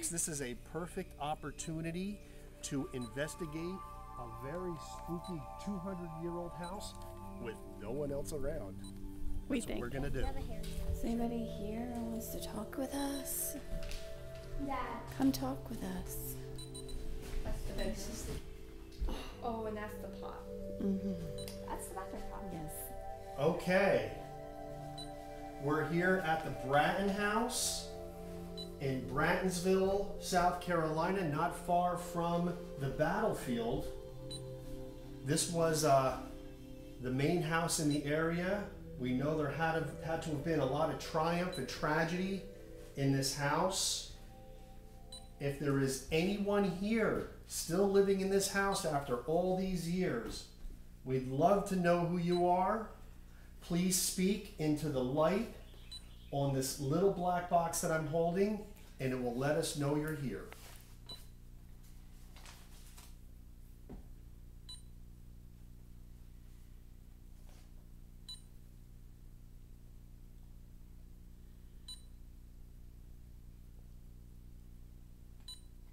Folks, this is a perfect opportunity to investigate a very spooky 200 year old house with no one else around. We That's what think. we're gonna do. Is anybody here who wants to talk with us? Dad. Come talk with us. That's the basis. Oh, and that's the pot. Mm-hmm. That's the bathroom pot. Yes. Okay. We're here at the Bratton House in Brattonsville, South Carolina, not far from the battlefield. This was uh, the main house in the area. We know there had, had to have been a lot of triumph and tragedy in this house. If there is anyone here still living in this house after all these years, we'd love to know who you are. Please speak into the light on this little black box that I'm holding, and it will let us know you're here.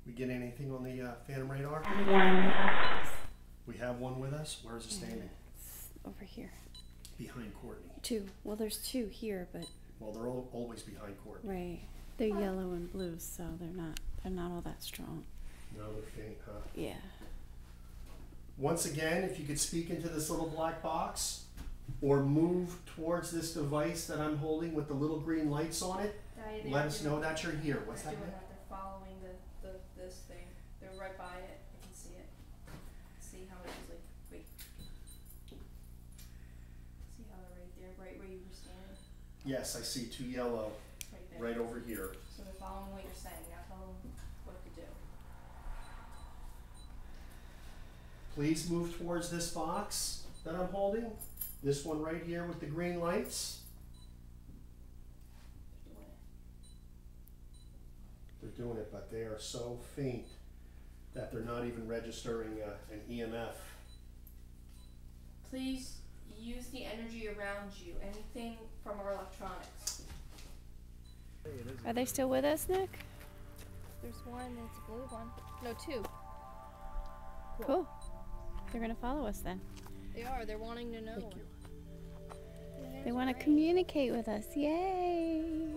We get anything on the uh, Phantom radar? We have one with us. Where is it standing? It's over here. Behind Courtney. Two. Well, there's two here, but Well, they're all, always behind Courtney. right. They're yellow and blue, so they're not. They're not all that strong. No, they're faint, huh? Yeah. Once again, if you could speak into this little black box or move towards this device that I'm holding with the little green lights on it, Daddy, they let us know that you're here. What's that? doing that. They're following the, the this thing. They're right by it. I can see it. See how it is like wait. See how they're right there, right where you were standing, Yes, I see two yellow right there. right over here. So they're following what you're saying. Now tell them what to do. Please move towards this box that I'm holding. This one right here with the green lights. They're doing it. They're doing it, but they are so faint that they're not even registering uh, an EMF. Please use the energy around you. Anything from our electronics. Are they still with us, Nick? There's one, it's a blue one. No, two. Cool. They're gonna follow us then. They are. They're wanting to know. Thank you. They want to communicate with us. Yay!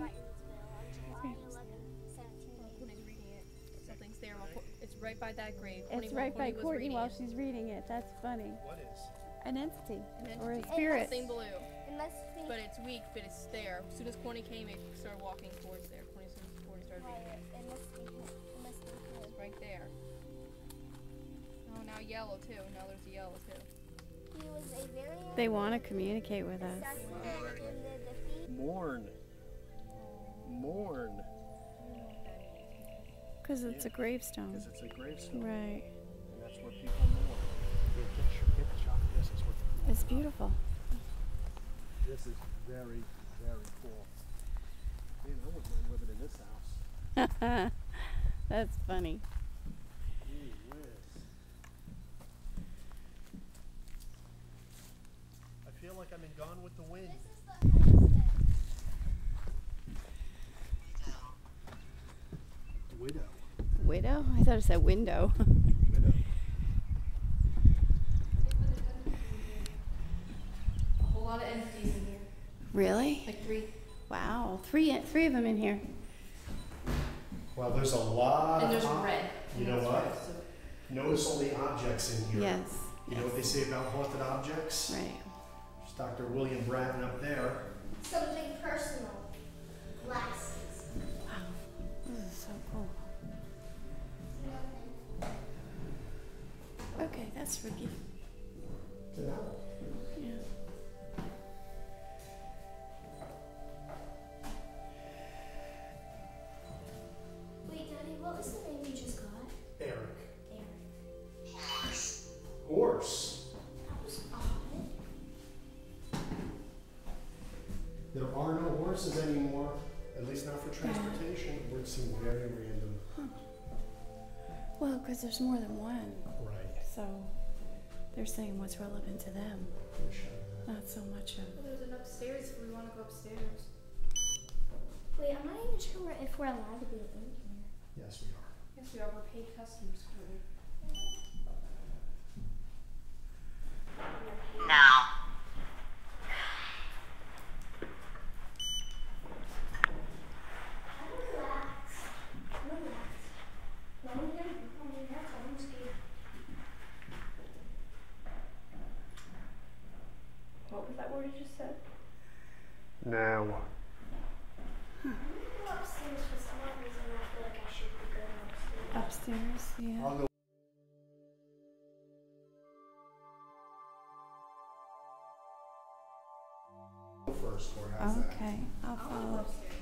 Courtney's reading it. Something's there. while Cour- It's right by that grave. It's right by Courtney while it. she's reading it. That's funny. What is? An entity An or a entity. spirit. Something blue. It must be. But it's weak, but it's there. As soon as Courtney came, it started walking towards there. Courtney, as soon as Courtney started Right, reading it. it must be. It must be. It's right there. Oh, now yellow too. Now there's a yellow too. He was a very. They want to communicate with us. assassin in the defeat. Mourn. Mourn. Because it's a gravestone. Because it's a gravestone. Right. And that's where people mourn. Here, get, this is very, very cool. Man, I wouldn't mind living in this house. That's funny. Gee whiz. I feel like I'm in Gone with the Wind. Widow. Widow? I thought it said window. Widow. A whole lot of entities in here. really? Like three. Wow. Three three of them in here. Well, there's a lot And of. there's ob- red. You know what? red, so- Notice all the objects in here. Yes. You know what they say about haunted objects? Right. There's Dr. William Bratton up there. Something personal. Glasses. Wow. This is so cool. Okay, that's spooky. It's an owl. There's more than one. Right. So they're saying what's relevant to them, Wish I- not so much of. Well, there's an upstairs if we want to go upstairs. Wait, I'm not even sure we're- if we're allowed to be in here. Yes, we are. Yes, we are. We're paid customers. Now. Relax. Relax. No one gonna come in here. I'm scared. What was that word you just said? Now. I'm gonna upstairs for some odd reason. I feel like I should be going upstairs. Upstairs, yeah. I'll. First, or how's that? Okay, I'll I'll go follow. upstairs.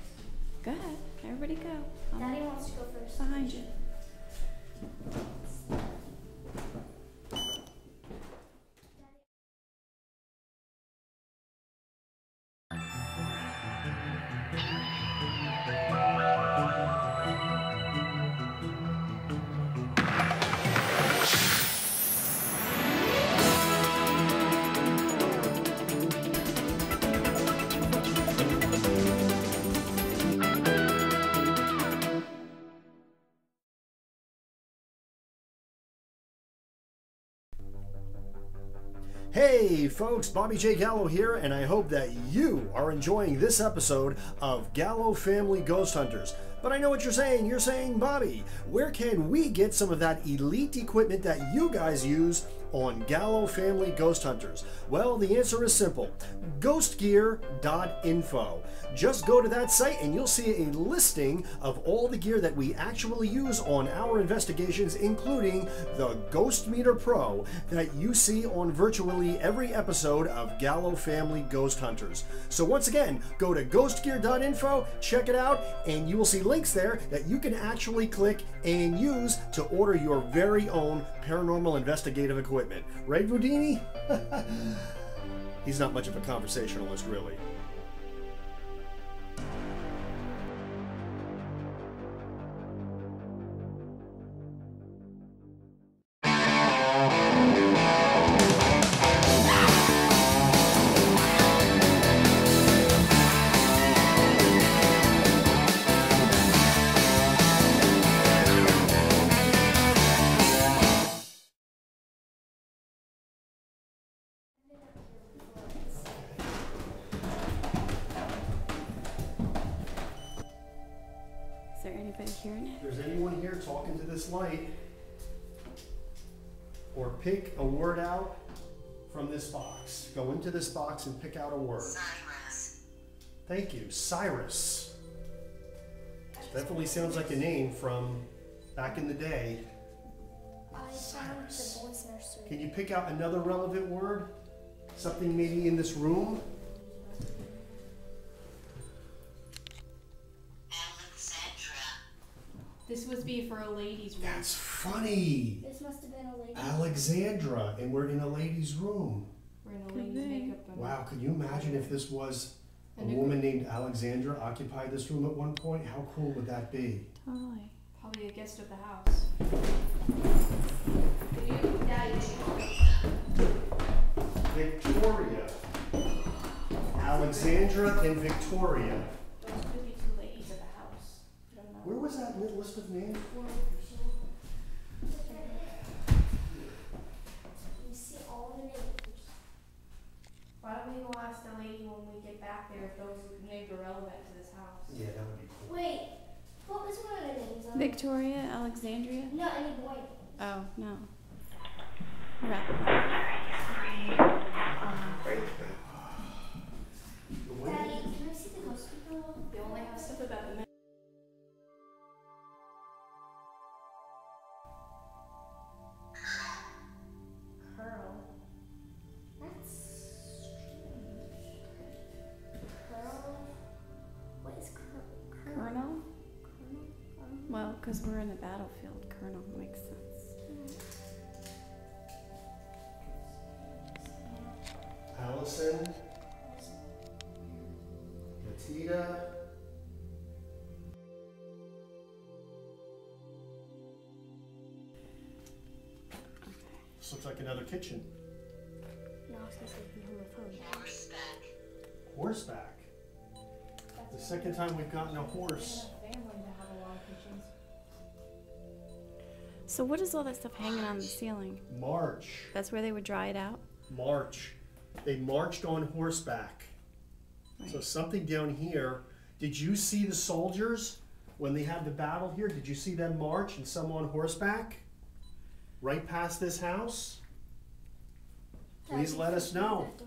Go ahead. Everybody go. I'm Daddy wants to go first. behind you. Hey folks, Bobby J. Gallo here, and I hope that you are enjoying this episode of Gallo Family Ghost Hunters. But I know what you're saying. You're saying, Bobby, where can we get some of that elite equipment that you guys use on Gallo Family Ghost Hunters? Well, the answer is simple ghostgear.info. Just go to that site and you'll see a listing of all the gear that we actually use on our investigations, including the Ghost Meter Pro that you see on virtually every episode of Gallo Family Ghost Hunters. So, once again, go to ghostgear.info, check it out, and you will see links there that you can actually click and use to order your very own paranormal investigative equipment. Right, Rudini? He's not much of a conversationalist, really. Word out from this box. Go into this box and pick out a word. Cyrus. Thank you, Cyrus. Definitely sounds like a name from back in the day. I found the Cyrus. Can you pick out another relevant word? Something maybe in this room? This would be for a ladies' room. That's funny. This must have been a lady. Alexandra, and we're in a lady's room. We're in a Could ladies' be. makeup room. Wow, could you imagine if this was a And woman named Alexandra occupied this room at one point? How cool would that be? Totally. Probably a guest of the house. Victoria. Alexandra and Victoria. Those could be two ladies of the house. I don't know. Where was that list of names? You see all the names. Why don't we go ask the lady when we get back there if those names are relevant to this house? Yeah, that would be cool. Wait, what was one of the names? on it? Victoria, Alexandria? No, any boy. Oh, no. Right. Because we're in the battlefield, Colonel makes sense. Allison. Latita. This looks like another kitchen. No, I was gonna say you can hold my phone. Horseback. Horseback. The second time we've gotten a horse. So what is all that stuff hanging on the ceiling? March. That's where they would dry it out. March. They marched on horseback. So something down here. Did you see the soldiers when they had the battle here? Did you see them march and some on horseback? Right past this house? Please let us know. That.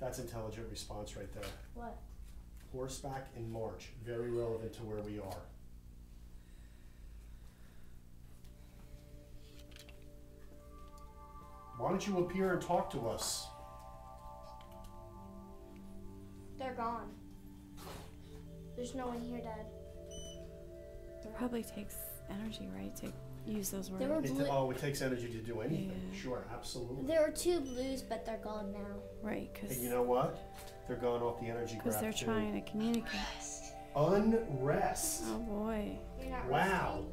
That's intelligent response right there. What? Horseback in March. Very relevant to where we are. Why don't you appear and talk to us? They're gone. There's no one here, Dad. It probably takes energy, right, to use those words. There were It, oh, it takes energy to do anything. Yeah. Sure, absolutely. There were two blues, but they're gone now. Right, because And you know what? They're gone off the energy graph Because they're too. trying to communicate. Unrest. Oh boy. You're not Wow. resting?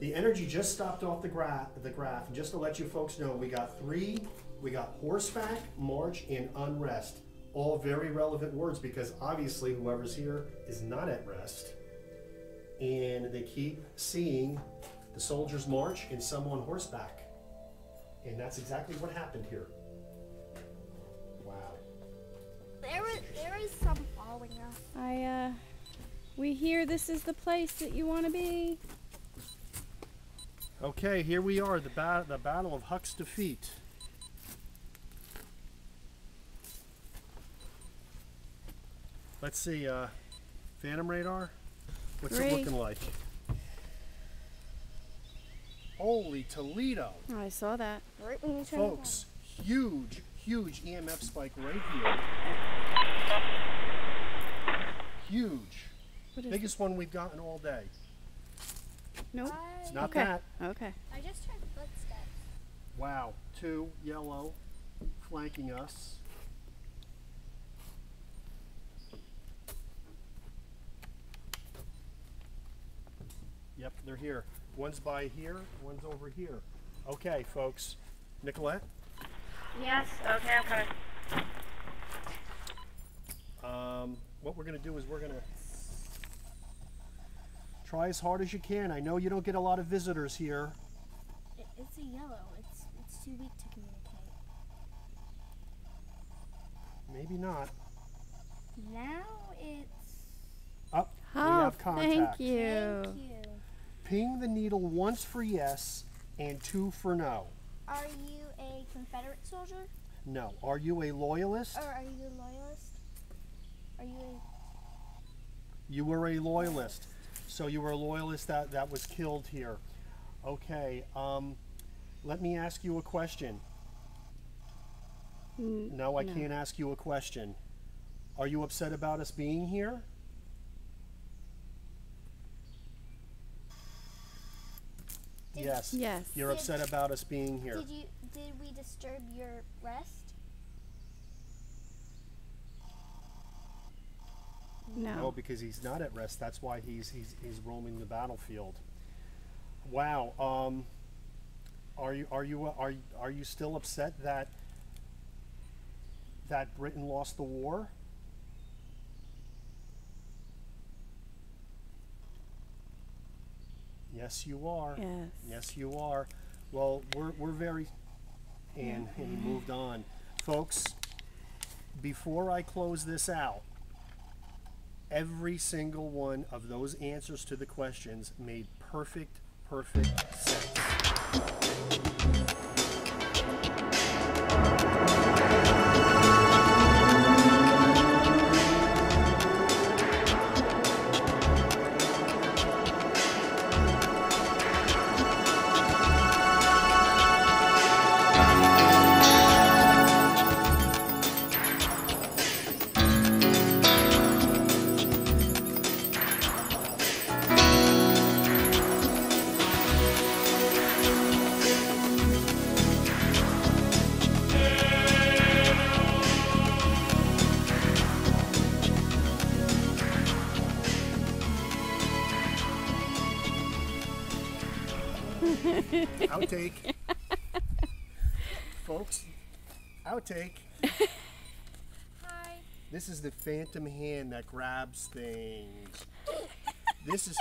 The energy just stopped off the graph. The graph. And just to let you folks know, we got three. We got horseback, march, and unrest. All very relevant words because obviously whoever's here is not at rest, and they keep seeing the soldiers march and some on horseback, and that's exactly what happened here. Wow. There was there some following us. I uh we hear this is the place that you want to be. Okay, here we are, the, ba- the Battle of Huck's Defeat. Let's see, uh, Phantom Radar? What's Three. it looking like? Holy Toledo! Oh, I saw that. Right when you Folks, huge, huge EMF spike right here. Huge. Biggest one we've gotten all day. Nope. It's not Okay. that. Okay. I just heard footsteps. Wow, two yellow flanking us. Yep, they're here. One's by here, one's over here. Okay, folks. Nicolette, Yes. Okay. I'm um, what we're going to do is we're going to try as hard as you can. I know you don't get a lot of visitors here. It, it's a yellow. It's it's too weak to communicate. Maybe not. Now it's. Up. we Oh, have contact. thank you. Thank you. Ping the needle once for yes and two for no. Are you a Confederate soldier, No. Are you a loyalist? or are you a loyalist? Are you a You were a loyalist. So you were a loyalist that, that was killed here. Okay. Um, let me ask you a question. N- No, I No. can't ask you a question. Are you upset about us being here? Did- yes. Yes. You're Did- upset about us being here. Did you did we disturb your rest? No. No, because he's not at rest. That's why he's he's he's roaming the battlefield. Wow. Um, are you are you are are you still upset that that Britain lost the war? Yes, you are. Yes. Yes, you are. Well, we're, we're very. And, and he moved on. Folks, before I close this out, every single one of those answers to the questions made perfect, perfect sense. Outtake. Folks, outtake. Hi. This is the phantom hand that grabs things. This is